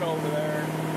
get over there.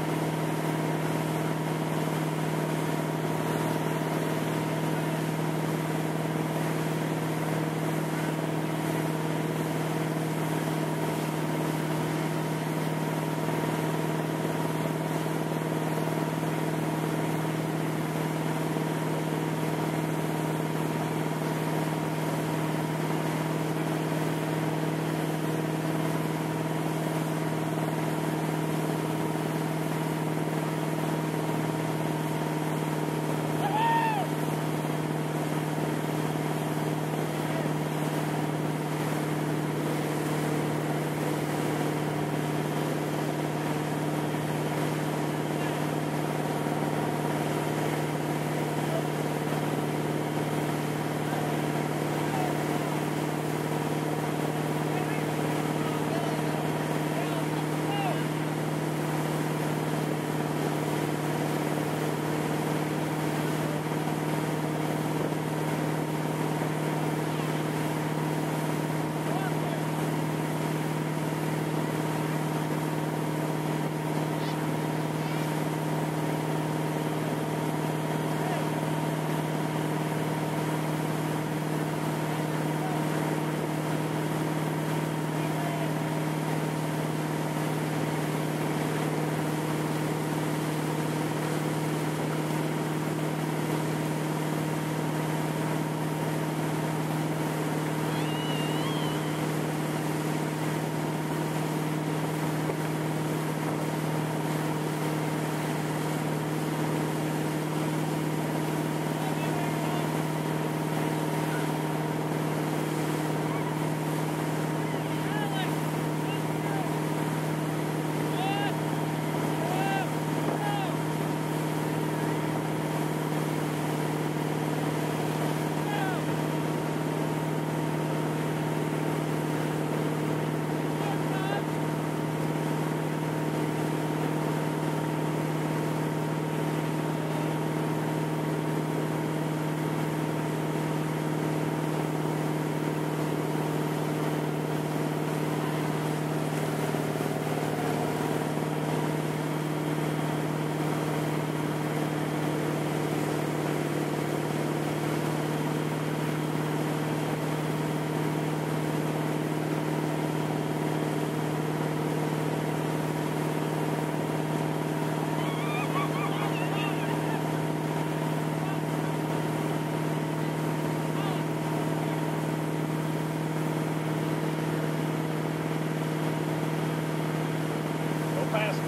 Faster.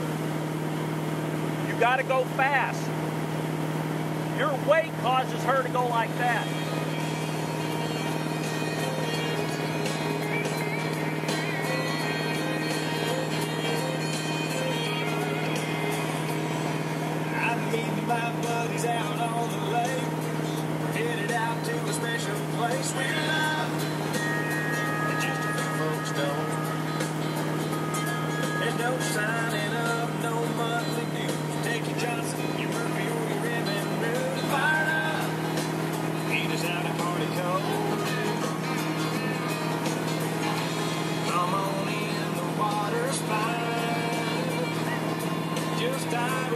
You got to go fast. Your weight causes her to go like that. I'm my buddies out on the lake. We're headed out to a special place love. And just a few folks don't. There's no signing Come